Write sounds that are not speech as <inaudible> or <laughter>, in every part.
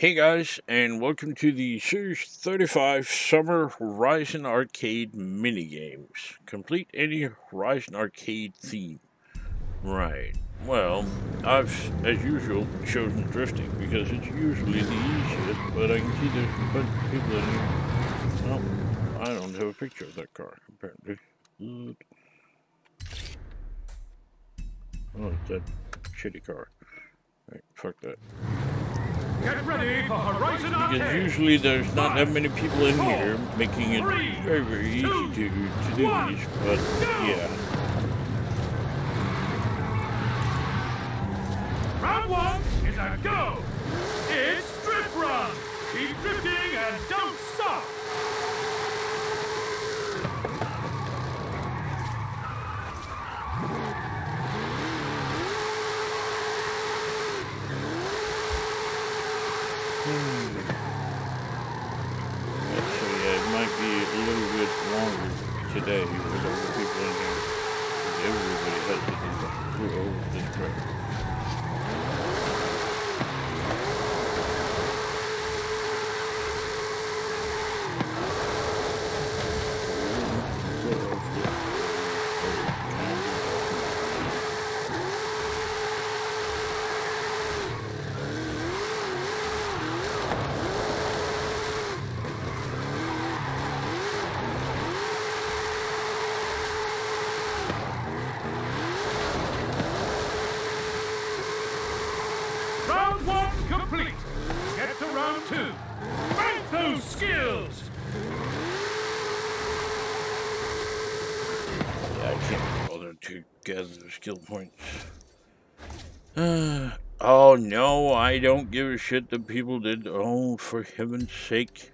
Hey guys, and welcome to the Series 35 Summer Horizon Arcade minigames. Complete any Horizon Arcade theme. Right. Well, I've, as usual, chosen drifting because it's usually the easiest, but I can see there's a bunch of people in here. Well, I don't have a picture of that car, apparently. Oh, it's that shitty car. Right, fuck that. Get ready for Horizon Because usually there's not that many people in here, making it very, very easy to, to do these, but yeah. Round one is a go. It's Drift Run. Keep drifting and don't stop. So yeah, it might be a little bit longer today with all the people in here. Everybody has to do that. We're over this crap. Round one complete. Get to round two. Bank those skills. Yeah, I can't bother to gather skill points. <sighs> Oh no, I don't give a shit that people did. Oh, for heaven's sake.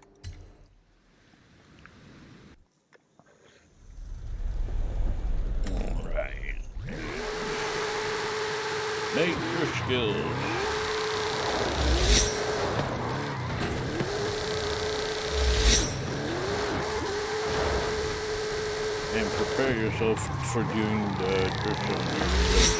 Alright. Make your skills. And prepare yourself for doing the zone.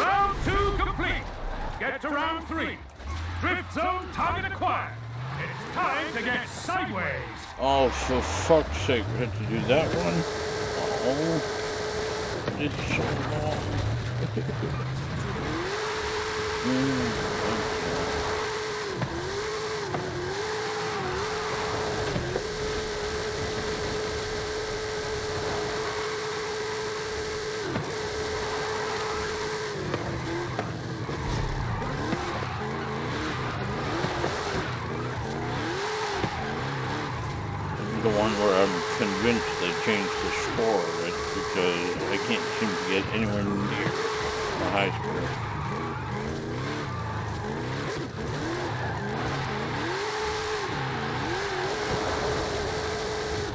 Round two complete. Get to round three. Drift zone target acquired. It's time to get sideways. Oh, for fuck's sake, we had to do that one? Oh, it's so long. <laughs> Hmm, the one where I'm convinced they changed the score it because I can't seem to get anywhere near the high score.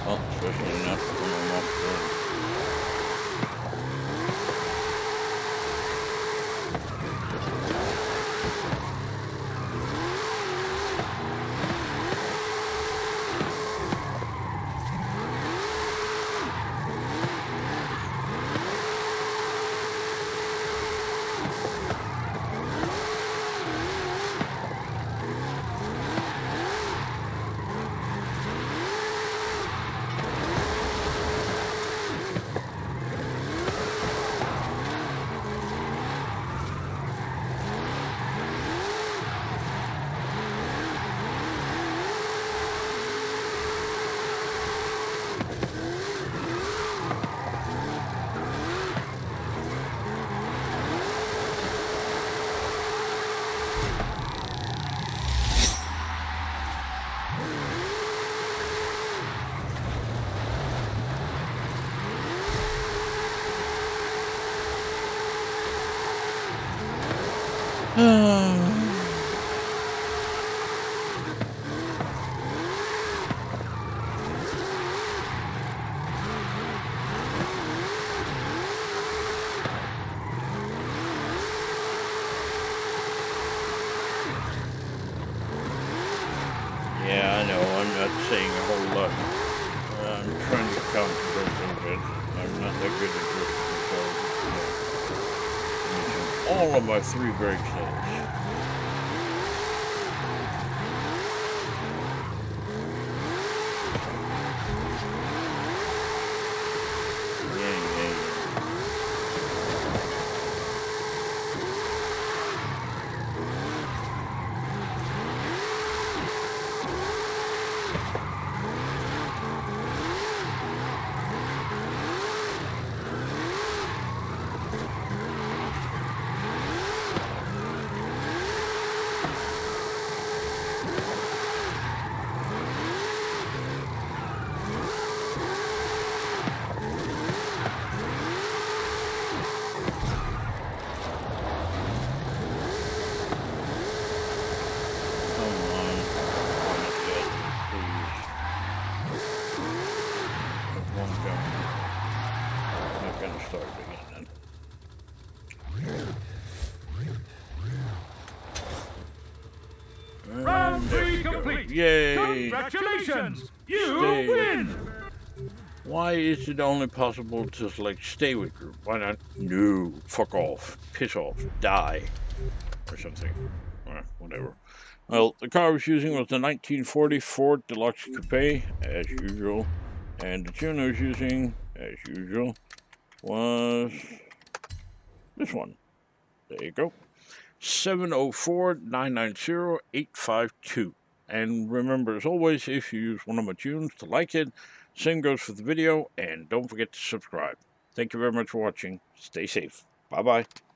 Well, especially enough <sighs> I'm not saying a whole lot. I'm trying to concentrate a little bit. I'm not that good at so... All of my three brake sets. Yeah, yeah, yeah. Come on. Not yet, please. There's one coming. I'm not gonna start again then. Round three complete. Yay! Congratulations! You Stay. win! Why is it only possible to select stay with group? Why not no, fuck off, piss off, die, or something? Well, whatever. Well, the car I was using was the 1940 Ford Deluxe Coupe, as usual, and the tune I was using, as usual, was this one. There you go. 704 990 852. And remember, as always, if you use one of my tunes to like it, same goes for the video, and don't forget to subscribe. Thank you very much for watching. Stay safe. Bye bye.